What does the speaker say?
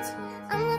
Hey